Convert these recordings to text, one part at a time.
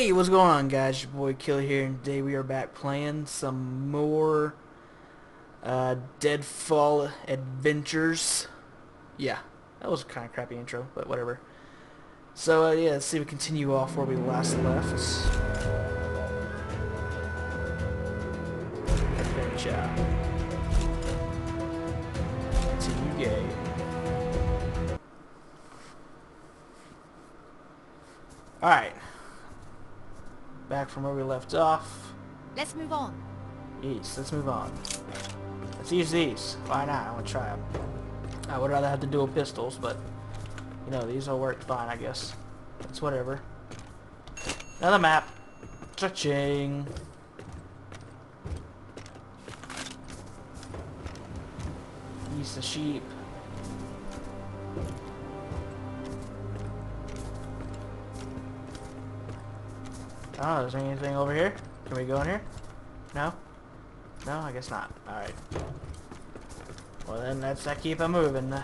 Hey, what's going on guys? Your boy Kill here and today we are back playing some more uh, Deadfall Adventures. Yeah, that was kind of crappy intro, but whatever. So uh, yeah, let's see if we continue off where we last left. Adventure. Continue game. Alright. Back from where we left off. Let's move on. Yes, let's move on. Let's use these. Why not? I want to try them. I would rather have the dual pistols, but, you know, these will work fine, I guess. It's whatever. Another map. Cha-ching. Use the sheep. Oh, is there anything over here? Can we go in here? No? No, I guess not. Alright. Well then, let's uh, keep it moving.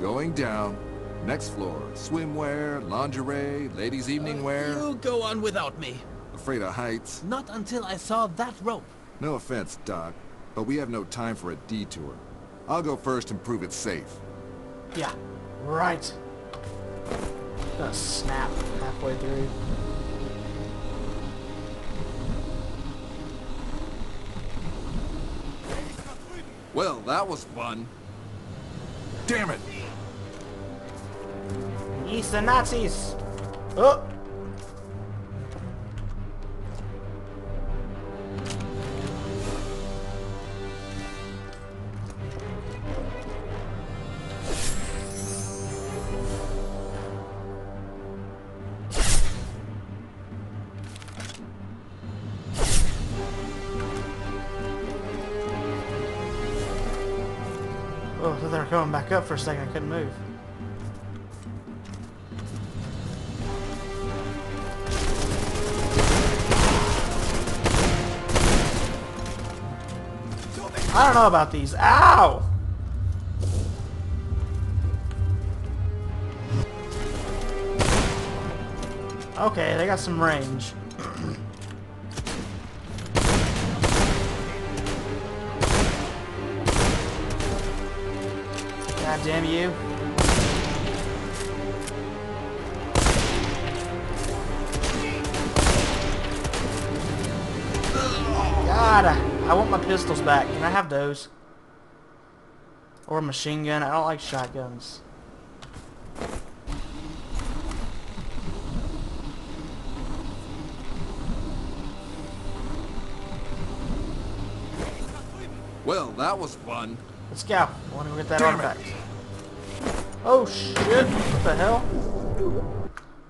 Going down. Next floor. Swimwear, lingerie, ladies' evening wear. You go on without me. Afraid of heights. Not until I saw that rope. No offense, Doc, but we have no time for a detour. I'll go first and prove it's safe. Yeah, right. Gonna snap halfway through. Well, that was fun. Damn it! Yeast the Nazis! Oh! Oh, I thought they were coming back up for a second. I couldn't move. I don't know about these. Ow! Okay, they got some range. Damn you. God, I, want my pistols back. Can I have those? Or a machine gun? I don't like shotguns. Well, that was fun. Let's go. I want to get that Damn it. Oh shit! What the hell?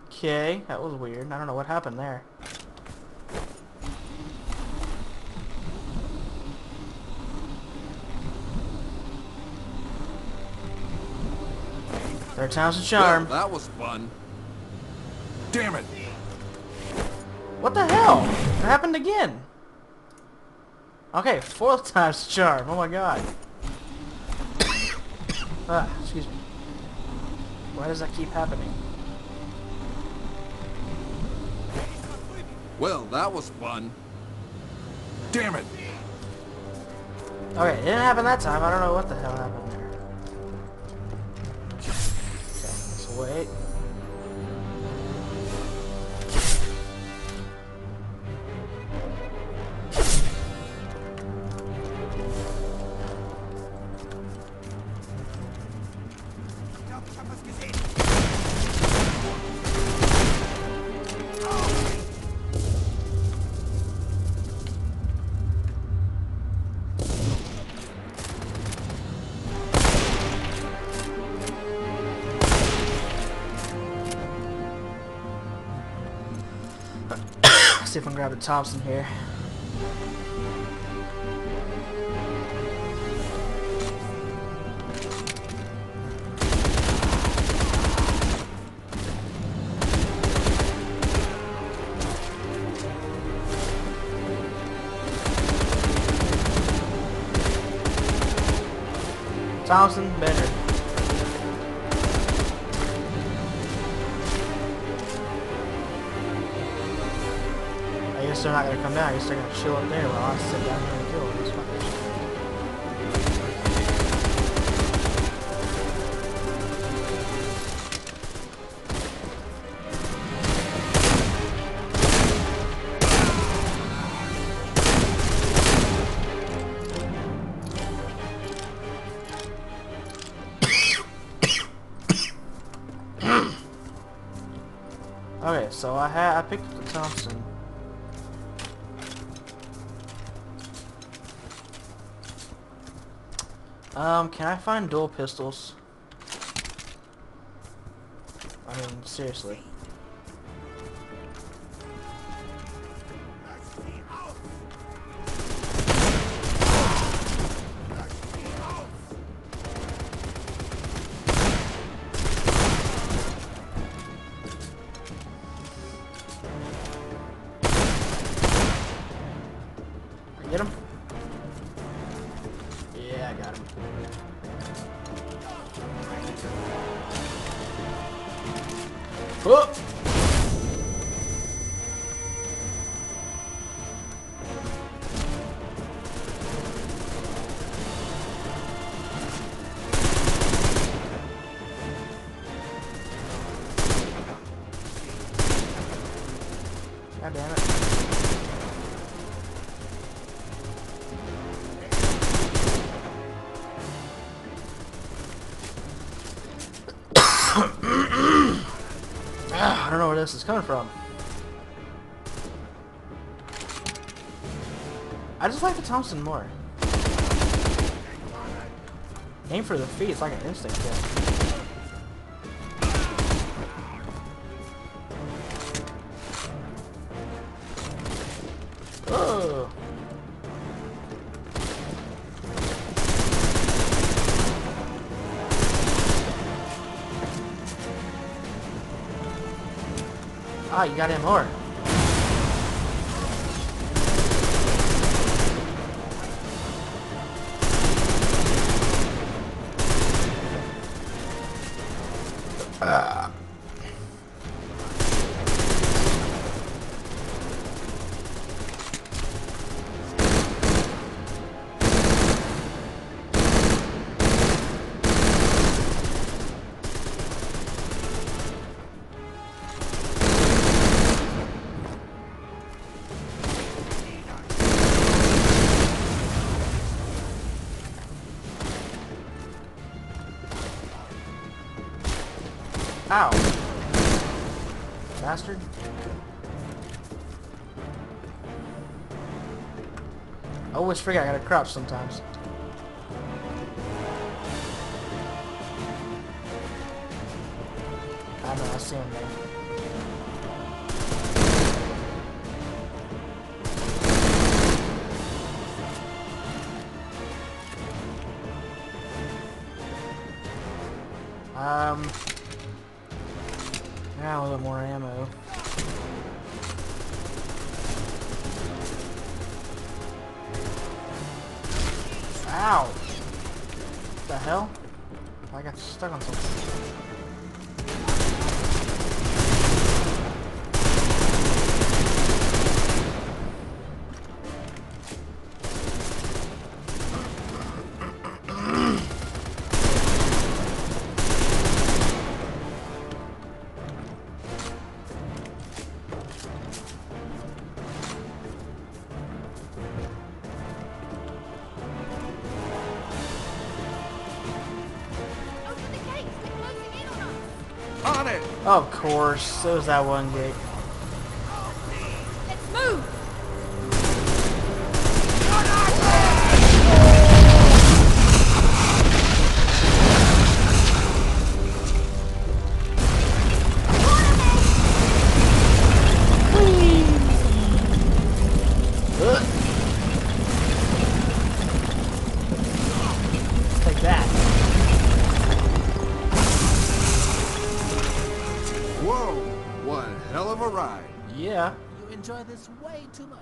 Okay, that was weird. I don't know what happened there. Third time's a charm. Well, that was fun. Damn it! What the hell? It happened again. Okay, fourth time's a charm. Oh my god. ah, excuse me. Why does that keep happening? Well, that was fun. Damn it! Okay, it didn't happen that time. I don't know what the hell happened there. Okay, let's wait. See if I can grab a Thompson here. Thompson, better. Guess they're not gonna come down. I guess they're gonna chill up there while I sit down here and kill these fuckers. Okay, so I had I picked up the Thompson. Um, can I find dual pistols? I mean, seriously. This is coming from. I just like the Thompson more. Aim for the feet, it's like an instinct kill. You got him more. Ow. Bastard. I always forget I gotta crouch sometimes. I know, I see him there. Um, now a little more ammo. Ow! What the hell? I got stuck on something. Of course, there was that one gate. Whoa! One hell of a ride. Yeah. You enjoy this way too much.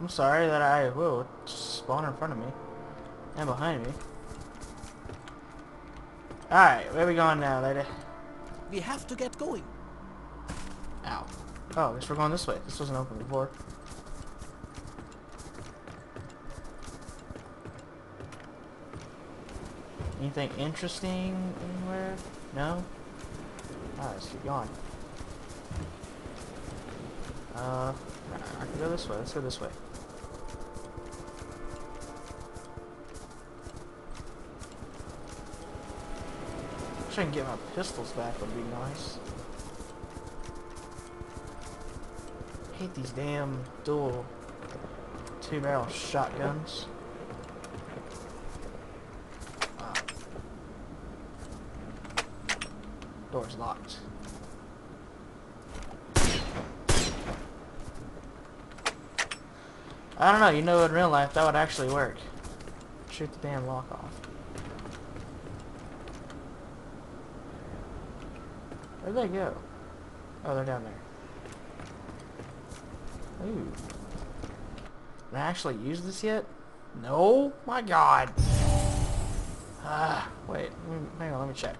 I'm sorry that I whoa it spawned in front of me and behind me. All right, where we going now, lady? We have to get going. Ow. Oh, I guess we're going this way. This wasn't open before. Anything interesting anywhere? No? Let's keep going. Uh, I can go this way. Let's go this way. Wish I can get my pistols back would be nice. hate these damn dual two barrel shotguns. Wow. Door's locked. I don't know, you know in real life that would actually work. Shoot the damn lock off. Where'd they go? Oh, they're down there. Ooh. Did I actually use this yet? No? My god. Ah, wait. Hang on, let me check.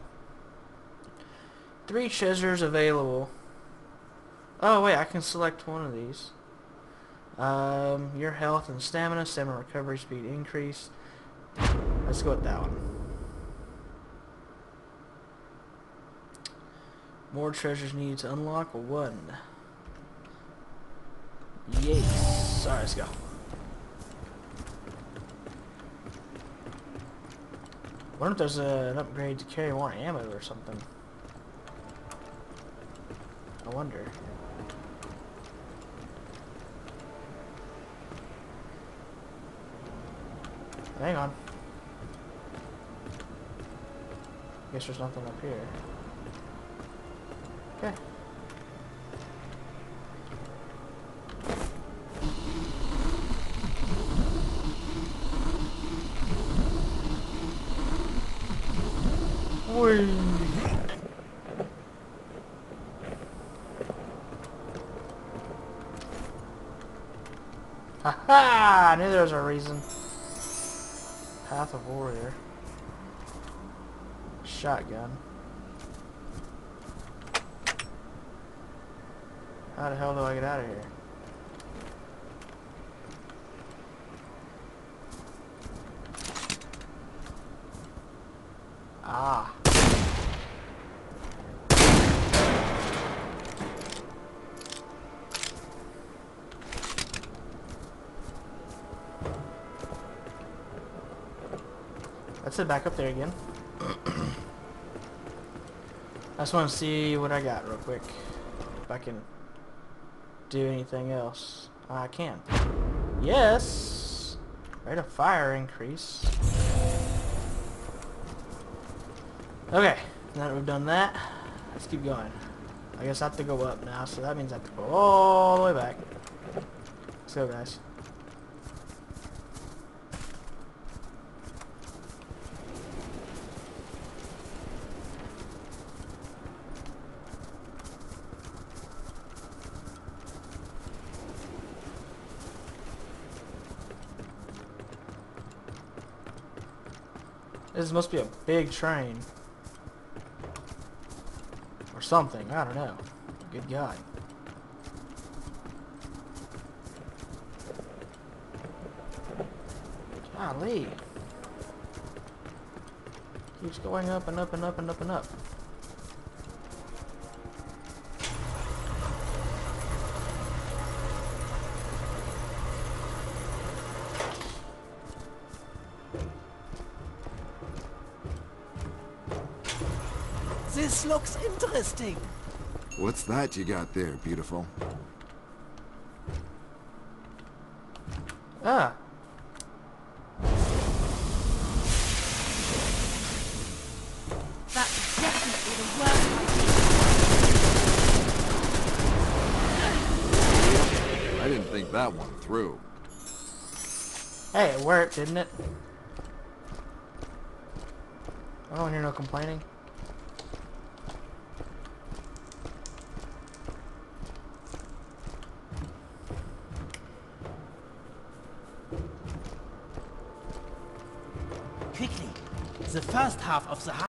Three treasures available. Oh, wait, I can select one of these. Um, your health and stamina, stamina recovery speed increase. Let's go with that one. More treasures needed to unlock one. Yes. Alright, let's go. wonder if there's a, an upgrade to carry more ammo or something. Wonder. Hang on. Guess there's nothing up here. Okay. Whee. Ha I knew there was a reason. Path of Warrior. Shotgun. How the hell do I get out of here? Ah. Let's back up there again. I just want to see what I got real quick. If I can do anything else. I can. Yes! Rate of fire increase. Okay, now that we've done that, let's keep going. I guess I have to go up now, so that means I have to go all the way back. Let's go, guys. This must be a big train. Or something, I don't know. Good God. Golly. Keeps going up and up and up and up and up. This looks interesting. What's that you got there, beautiful? Ah. That's definitely the worst idea. I didn't think that one through. Hey, it worked, didn't it? I don't hear no complaining. Quickly. The first half of the